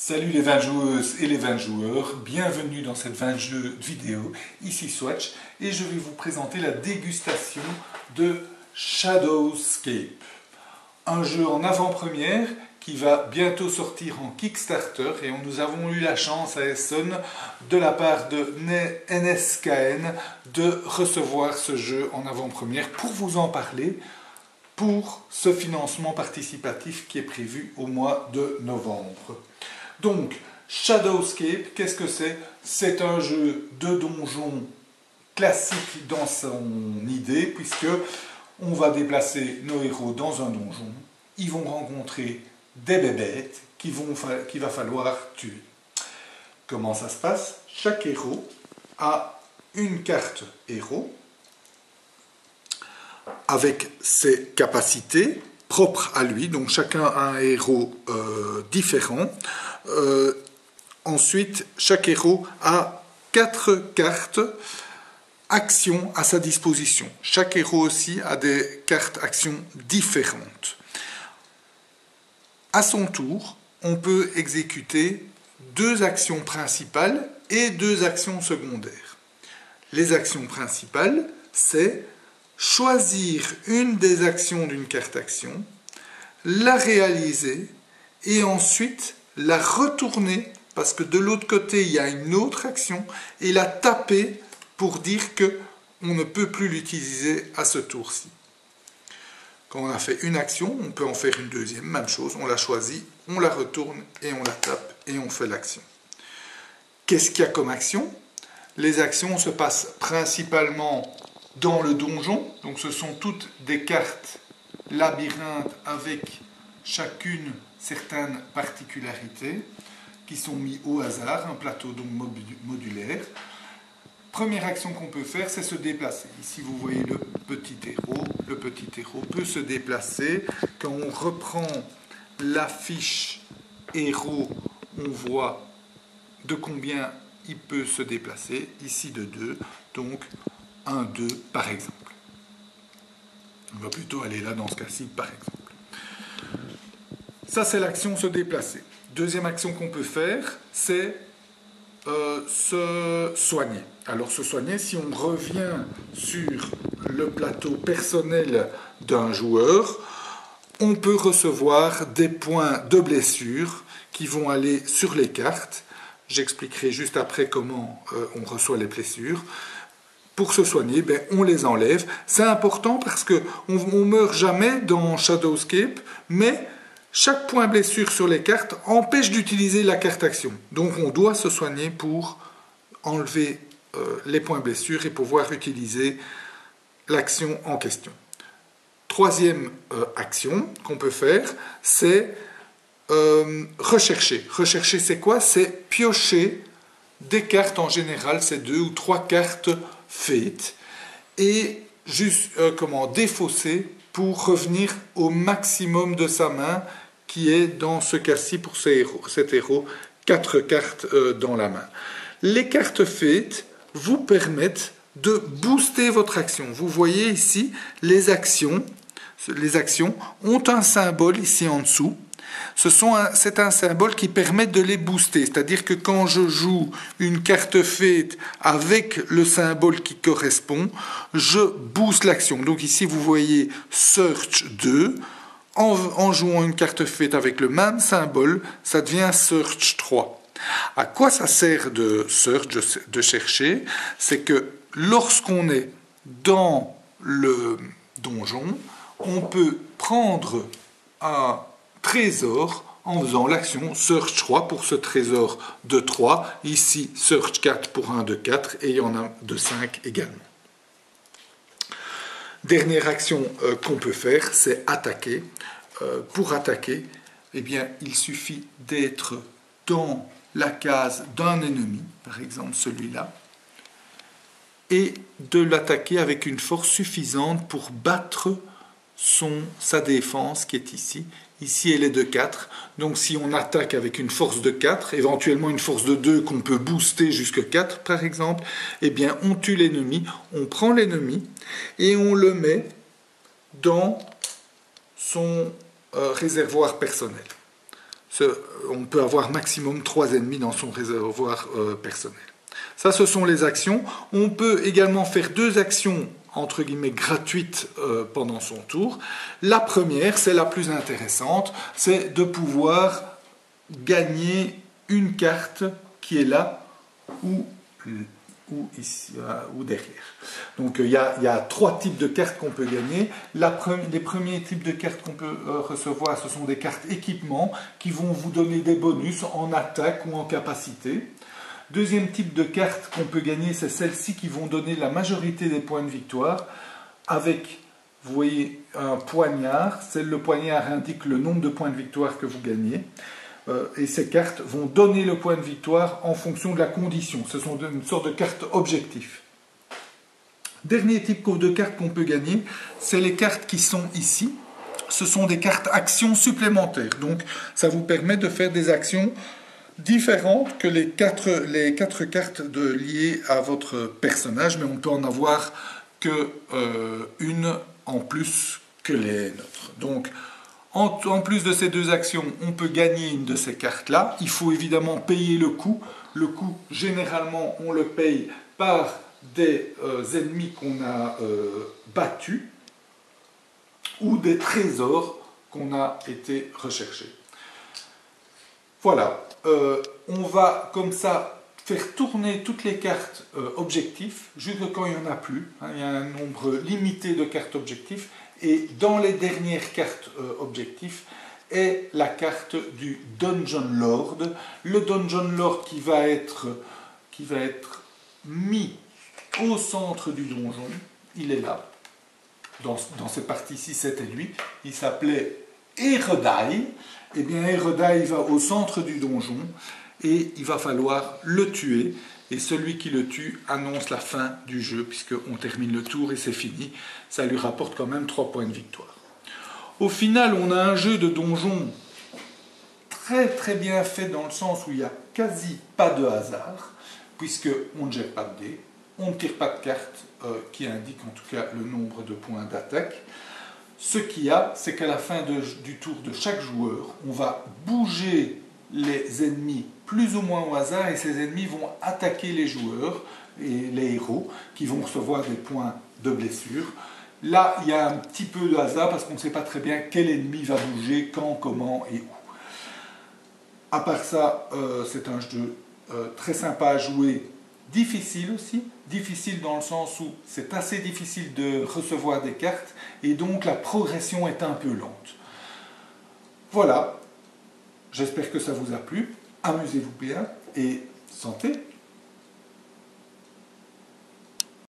Salut les 20 joueuses et les 20 joueurs, bienvenue dans cette 20 jeux vidéo, ici Swatch, et je vais vous présenter la dégustation de Shadowscape, un jeu en avant-première qui va bientôt sortir en Kickstarter, et nous avons eu la chance à Essen, de la part de NSKN, de recevoir ce jeu en avant-première pour vous en parler, pour ce financement participatif qui est prévu au mois de novembre. Donc, Shadowscape, qu'est-ce que c'est? C'est un jeu de donjon classique dans son idée, puisque on va déplacer nos héros dans un donjon, ils vont rencontrer des bébêtes qu'il va falloir tuer. Comment ça se passe? Chaque héros a une carte héros avec ses capacités propres à lui, donc chacun a un héros euh, différent. Euh, ensuite, chaque héros a quatre cartes actions à sa disposition. Chaque héros aussi a des cartes actions différentes. À son tour, on peut exécuter deux actions principales et deux actions secondaires. Les actions principales, c'est choisir une des actions d'une carte action, la réaliser et ensuite la retourner parce que de l'autre côté il y a une autre action et la taper pour dire que on ne peut plus l'utiliser à ce tour-ci. Quand on a fait une action, on peut en faire une deuxième, même chose, on la choisit, on la retourne et on la tape et on fait l'action. Qu'est-ce qu'il y a comme action? Les actions se passent principalement dans le donjon. Donc ce sont toutes des cartes labyrinthes avec chacune certaines particularités qui sont mises au hasard, un plateau donc modulaire. Première action qu'on peut faire, c'est se déplacer. Ici, vous voyez le petit héros. Le petit héros peut se déplacer. Quand on reprend la fiche héros, on voit de combien il peut se déplacer. Ici de 2. Donc, 1, 2 par exemple. On va plutôt aller là dans ce cas-ci par exemple. Ça, c'est l'action se déplacer. Deuxième action qu'on peut faire, c'est euh, se soigner. Alors se soigner, si on revient sur le plateau personnel d'un joueur, on peut recevoir des points de blessure qui vont aller sur les cartes. J'expliquerai juste après comment euh, on reçoit les blessures pour se soigner, ben, on les enlève. C'est important parce qu'on ne meurt jamais dans Shadowscape, mais chaque point blessure sur les cartes empêche d'utiliser la carte action. Donc on doit se soigner pour enlever euh, les points blessure et pouvoir utiliser l'action en question. Troisième euh, action qu'on peut faire, c'est euh, rechercher. Rechercher, c'est quoi? C'est piocher des cartes en général, c'est deux ou trois cartes faites, et juste comment défausser pour revenir au maximum de sa main, qui est dans ce cas-ci pour cet héros, quatre cartes euh, dans la main. Les cartes faites vous permettent de booster votre action. Vous voyez ici, les actions, les actions ont un symbole ici en dessous c'est un symbole qui permet de les booster. C'est-à-dire que quand je joue une carte faite avec le symbole qui correspond, je booste l'action. Donc ici, vous voyez Search 2. En, jouant une carte faite avec le même symbole, ça devient Search 3. À quoi ça sert de search, de chercher? C'est que lorsqu'on est dans le donjon, on peut prendre un trésor en faisant l'action search 3 pour ce trésor de 3, ici search 4 pour un de 4 et il y en a de 5 également. Dernière action euh, qu'on peut faire, c'est attaquer. Euh, pour attaquer, eh bien, il suffit d'être dans la case d'un ennemi, par exemple celui-là, et de l'attaquer avec une force suffisante pour battre sa défense qui est ici. Ici, elle est de 4. Donc si on attaque avec une force de 4, éventuellement une force de 2 qu'on peut booster jusqu'à 4 par exemple, eh bien on tue l'ennemi, on prend l'ennemi et on le met dans son euh, réservoir personnel. on peut avoir maximum 3 ennemis dans son réservoir euh, personnel. Ça, ce sont les actions. On peut également faire deux actions entre guillemets gratuites euh, pendant son tour. La première, c'est la plus intéressante, c'est de pouvoir gagner une carte qui est là ou ou, ici, euh, ou derrière. Donc euh, il y, a, trois types de cartes qu'on peut gagner. les premiers types de cartes qu'on peut recevoir, ce sont des cartes équipement qui vont vous donner des bonus en attaque ou en capacité. Deuxième type de cartes qu'on peut gagner, c'est celles-ci qui vont donner la majorité des points de victoire avec, vous voyez, un poignard. Le poignard indique le nombre de points de victoire que vous gagnez. Euh, et ces cartes vont donner le point de victoire en fonction de la condition. Ce sont une sorte de cartes objectifs. Dernier type de cartes qu'on peut gagner, c'est les cartes qui sont ici. Ce sont des cartes actions supplémentaires. Donc, ça vous permet de faire des actions différentes que les quatre, les quatre cartes liées à votre personnage, mais on peut en avoir que euh, en plus que les nôtres. Donc, en, plus de ces deux actions, on peut gagner une de ces cartes-là. Il faut évidemment payer le coût. Le coût, généralement, on le paye par des euh, ennemis qu'on a euh, battus ou des trésors qu'on a été recherchés. Voilà, euh, on va comme ça faire tourner toutes les cartes objectifs jusqu'à quand il n'y en a plus. Hein. il y a un nombre limité de cartes objectifs et dans les dernières cartes euh, objectifs est la carte du Dungeon Lord. Le Dungeon Lord qui va être, qui va être mis au centre du donjon. Il est là. Dans, dans cette partie-ci, c'était lui. Il s'appelait Eredai. Eh bien, Eredai va au centre du donjon et il va falloir le tuer et celui qui le tue annonce la fin du jeu, puisqu'on termine le tour et c'est fini. Ça lui rapporte quand même 3 points de victoire. Au final, on a un jeu de donjon très très bien fait dans le sens où il n'y a quasi pas de hasard, puisqu'on ne jette pas de dés, on ne tire pas de cartes euh, qui indiquent en tout cas le nombre de points d'attaque. Ce qu'il y a, c'est qu'à la fin du tour de chaque joueur, on va bouger les ennemis plus ou moins au hasard et ces ennemis vont attaquer les joueurs et les héros qui vont recevoir des points de blessure. Là, il y a un petit peu de hasard parce qu'on ne sait pas très bien quel ennemi va bouger, quand, comment et où. À part ça, euh, c'est un jeu euh, très sympa à jouer, difficile aussi, difficile dans le sens où c'est assez difficile de recevoir des cartes et donc la progression est un peu lente. Voilà, j'espère que ça vous a plu. Amusez-vous bien et santé